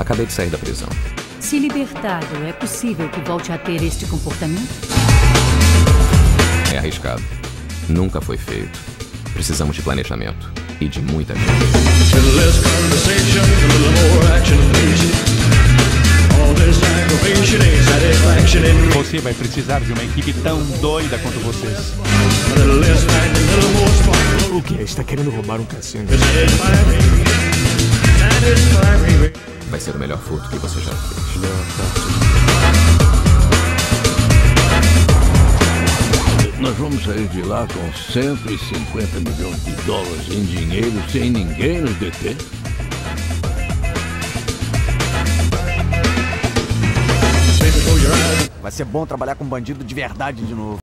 Acabei de sair da prisão. Se libertado, é possível que volte a ter este comportamento? É arriscado. Nunca foi feito. Precisamos de planejamento e de muita gente. Você vai precisar de uma equipe tão doida quanto vocês. O que? Está querendo roubar um cassino? Ser o melhor furto que você já fez. Nós vamos sair de lá com 150 milhões de dólares em dinheiro sem ninguém nos deter? Vai ser bom trabalhar com bandido de verdade de novo.